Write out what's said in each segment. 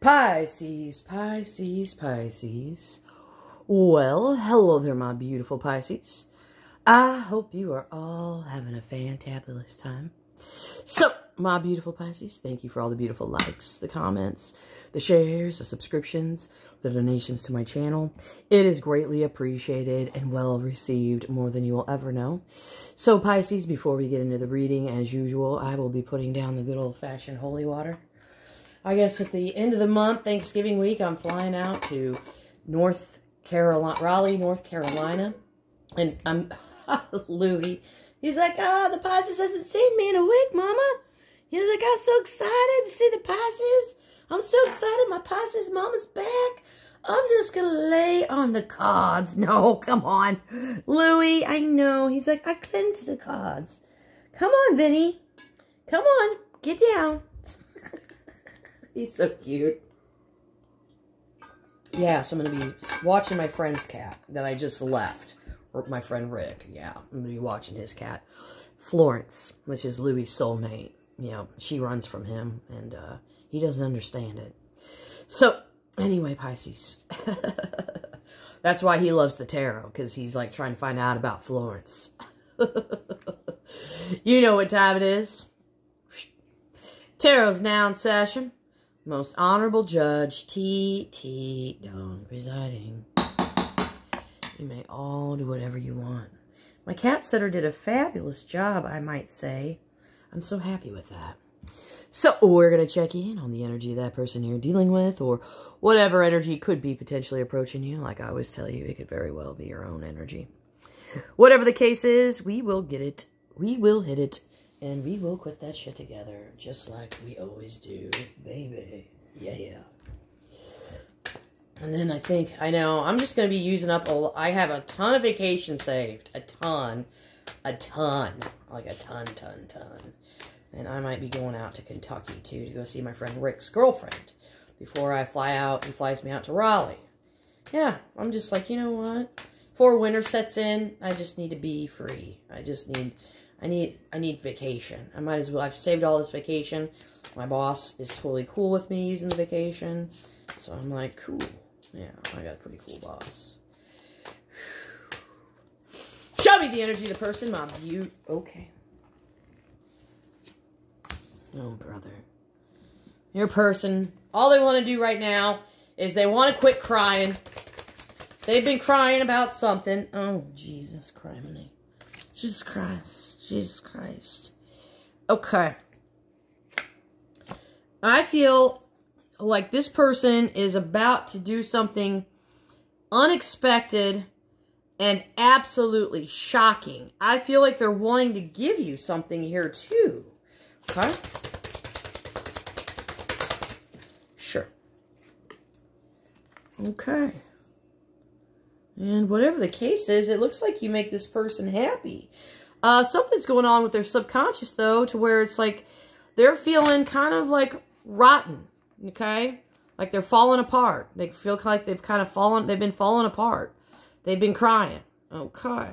Pisces, Pisces, Pisces. Well, hello there, my beautiful Pisces. I hope you are all having a fantabulous time. So, my beautiful Pisces, thank you for all the beautiful likes, the comments, the shares, the subscriptions, the donations to my channel. It is greatly appreciated and well received, more than you will ever know. So, Pisces, before we get into the reading, as usual, I will be putting down the good old-fashioned holy water. I guess at the end of the month, Thanksgiving week, I'm flying out to North Carolina, Raleigh, North Carolina. And I'm, Louie, he's like, ah, oh, the Pisces hasn't seen me in a week, Mama. He's like, I'm so excited to see the Pisces. I'm so excited my Pisces mama's back. I'm just going to lay on the cards. No, come on. Louie, I know. He's like, I cleanse the cards. Come on, Vinny. Come on. Get down. He's so cute. Yeah, so I'm going to be watching my friend's cat that I just left. My friend Rick. Yeah, I'm going to be watching his cat. Florence, which is Louis' soulmate. You know, she runs from him, and uh, he doesn't understand it. So, anyway, Pisces. That's why he loves the tarot, because he's, like, trying to find out about Florence. you know what time it is. Tarot's noun session. Most Honorable Judge T.T. Long presiding. You may all do whatever you want. My cat sitter did a fabulous job, I might say. I'm so happy with that. So, we're going to check in on the energy of that person you're dealing with, or whatever energy could be potentially approaching you. Like I always tell you, it could very well be your own energy. Whatever the case is, we will get it. We will hit it and we will put that shit together just like we always do, baby. Yeah, yeah. And then I think, I know, I'm just going to be using up, a, I have a ton of vacation saved. A ton. A ton. Like a ton, ton, ton. And I might be going out to Kentucky, too, to go see my friend Rick's girlfriend. Before I fly out, he flies me out to Raleigh. Yeah, I'm just like, you know what? Before winter sets in, I just need to be free. I just need I need I need vacation. I might as well. I've saved all this vacation. My boss is totally cool with me using the vacation. So I'm like, cool. Yeah, I got a pretty cool boss. Show me the energy of the person, mom. You okay. Oh, brother. Your person, all they want to do right now is they want to quit crying. They've been crying about something. Oh, Jesus Christ. Jesus Christ. Jesus Christ. Okay. I feel like this person is about to do something unexpected and absolutely shocking. I feel like they're wanting to give you something here too. Okay? Sure. Okay. And whatever the case is, it looks like you make this person happy. Uh, something's going on with their subconscious, though, to where it's like they're feeling kind of like rotten, okay? Like they're falling apart. They feel like they've kind of fallen, they've been falling apart. They've been crying, okay?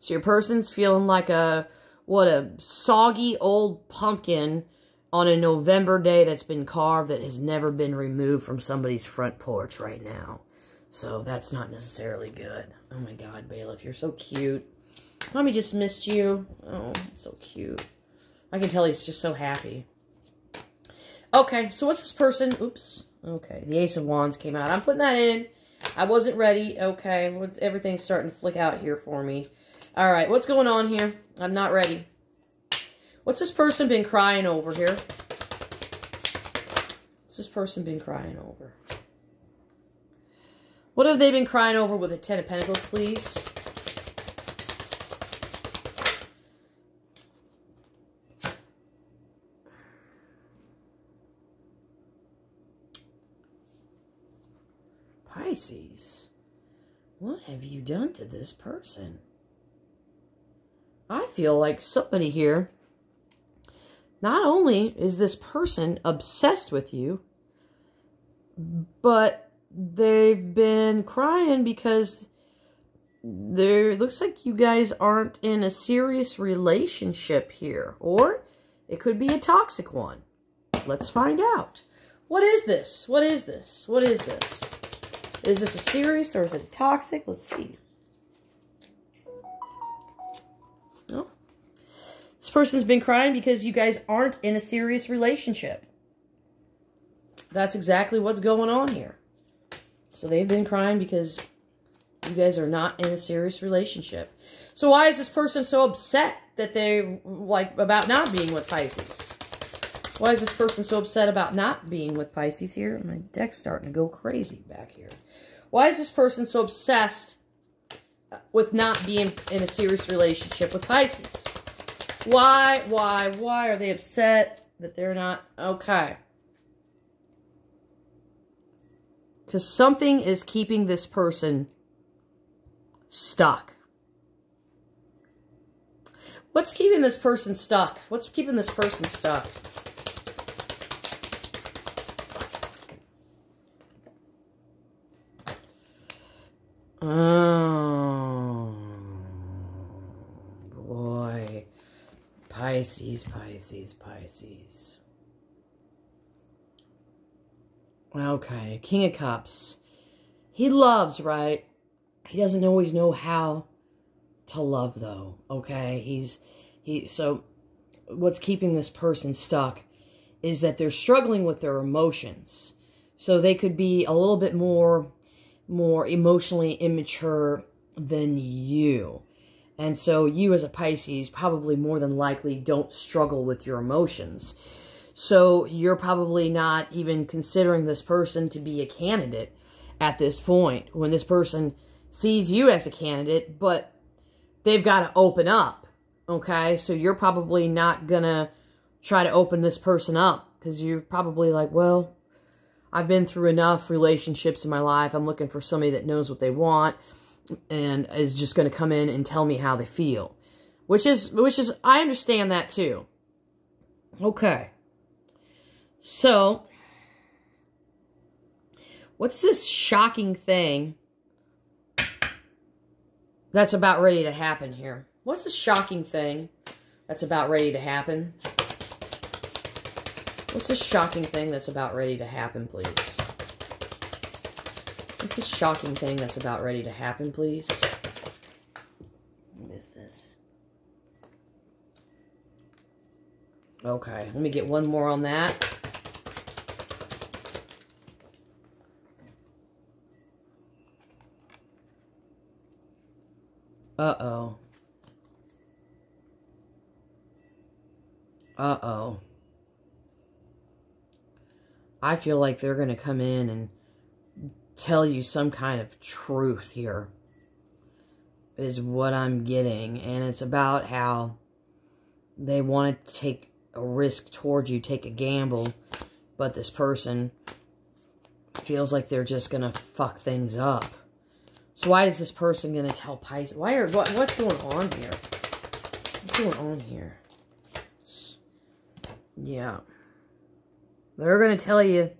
So your person's feeling like a, what, a soggy old pumpkin on a November day that's been carved that has never been removed from somebody's front porch right now. So that's not necessarily good. Oh my God, Bailiff, you're so cute. Mommy just missed you. Oh, so cute. I can tell he's just so happy. Okay, so what's this person? Oops. Okay, the Ace of Wands came out. I'm putting that in. I wasn't ready. Okay, everything's starting to flick out here for me. All right, what's going on here? I'm not ready. What's this person been crying over here? What's this person been crying over? What have they been crying over with a Ten of Pentacles, please? Pisces, what have you done to this person? I feel like somebody here, not only is this person obsessed with you, but they've been crying because there looks like you guys aren't in a serious relationship here. Or it could be a toxic one. Let's find out. What is this? What is this? What is this? Is this a serious or is it a toxic? Let's see. Oh. This person's been crying because you guys aren't in a serious relationship. That's exactly what's going on here. So they've been crying because you guys are not in a serious relationship. So why is this person so upset that they like about not being with Pisces? Why is this person so upset about not being with Pisces here? My deck's starting to go crazy back here. Why is this person so obsessed with not being in a serious relationship with Pisces? Why, why, why are they upset that they're not? Okay. Because something is keeping this person stuck. What's keeping this person stuck? What's keeping this person stuck? Oh, boy. Pisces, Pisces, Pisces. Okay, King of Cups. He loves, right? He doesn't always know how to love, though, okay? He's, he, so what's keeping this person stuck is that they're struggling with their emotions. So they could be a little bit more, more emotionally immature than you. And so you as a Pisces probably more than likely don't struggle with your emotions. So you're probably not even considering this person to be a candidate at this point when this person sees you as a candidate, but they've got to open up. Okay, so you're probably not going to try to open this person up because you're probably like, well, I've been through enough relationships in my life. I'm looking for somebody that knows what they want and is just going to come in and tell me how they feel. Which is, which is, I understand that too. Okay. So, what's this shocking thing that's about ready to happen here? What's the shocking thing that's about ready to happen? What's this shocking thing that's about ready to happen, please? What's this shocking thing that's about ready to happen, please? What is this? Okay, let me get one more on that. Uh-oh. Uh-oh. I feel like they're going to come in and tell you some kind of truth here is what I'm getting. And it's about how they want to take a risk towards you, take a gamble, but this person feels like they're just going to fuck things up. So why is this person going to tell Pisces? Why are, what, what's going on here? What's going on here? Yeah. They're going to tell you,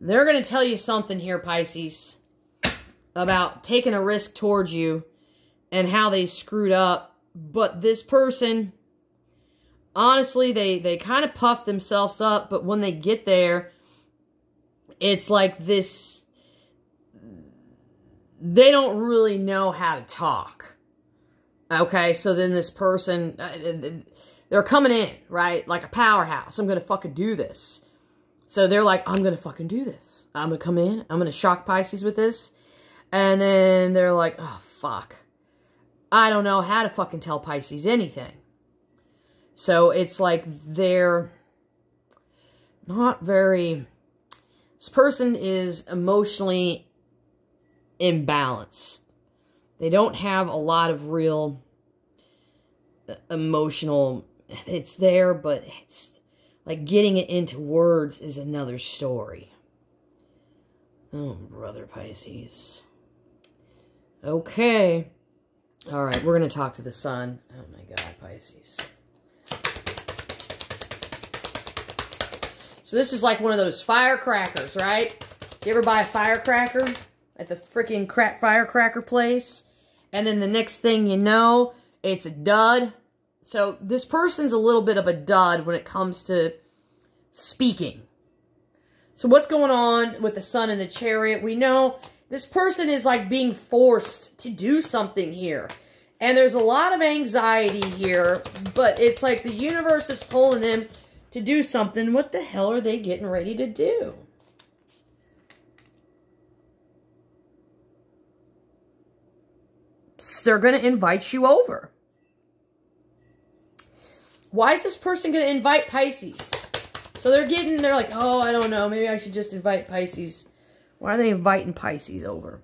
they're going to tell you something here, Pisces, about taking a risk towards you and how they screwed up. But this person, honestly, they, they kind of puff themselves up, but when they get there, it's like this they don't really know how to talk. Okay, so then this person, uh, they're coming in, right? Like a powerhouse. I'm going to fucking do this. So they're like, I'm going to fucking do this. I'm going to come in. I'm going to shock Pisces with this. And then they're like, oh, fuck. I don't know how to fucking tell Pisces anything. So it's like they're not very... This person is emotionally imbalanced. They don't have a lot of real uh, emotional, it's there, but it's like getting it into words is another story. Oh, brother Pisces. Okay. All right, we're going to talk to the sun. Oh my God, Pisces. So this is like one of those firecrackers, right? You ever buy a firecracker? at the freaking crap firecracker place. And then the next thing you know, it's a dud. So this person's a little bit of a dud when it comes to speaking. So what's going on with the sun and the chariot? We know this person is like being forced to do something here. And there's a lot of anxiety here, but it's like the universe is pulling them to do something. What the hell are they getting ready to do? They're going to invite you over. Why is this person going to invite Pisces? So they're getting, they're like, oh, I don't know. Maybe I should just invite Pisces. Why are they inviting Pisces over?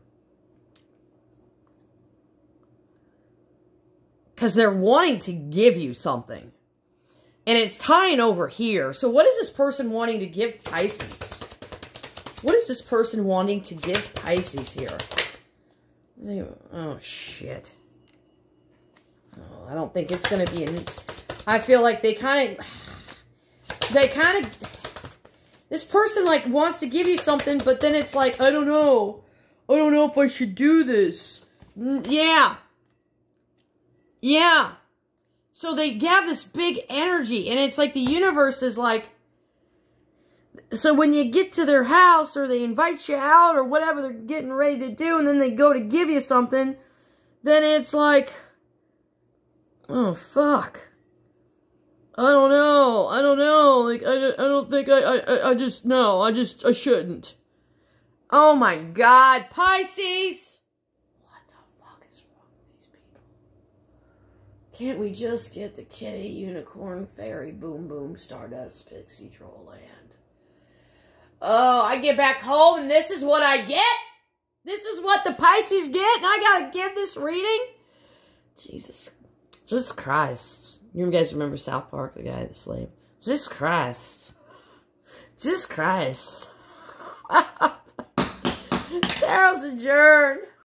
Because they're wanting to give you something. And it's tying over here. So what is this person wanting to give Pisces? What is this person wanting to give Pisces here? oh, shit. Oh, I don't think it's going to be... An, I feel like they kind of they kind of, this person like wants to give you something, but then it's like, I don't know. I don't know if I should do this. Mm, yeah. Yeah. So they have this big energy, and it's like the universe is like, so when you get to their house, or they invite you out, or whatever they're getting ready to do, and then they go to give you something, then it's like, oh, fuck. I don't know. I don't know. Like, I, I don't think I, I, I just, no, I just, I shouldn't. Oh my god, Pisces! What the fuck is wrong with these people? Can't we just get the kitty, unicorn, fairy, boom boom, stardust, pixie, troll land? Oh, I get back home and this is what I get? This is what the Pisces get and I gotta give this reading? Jesus. Jesus Christ. You guys remember South Park, the guy at the slave? Jesus Christ. Jesus Christ. Tarot's adjourned.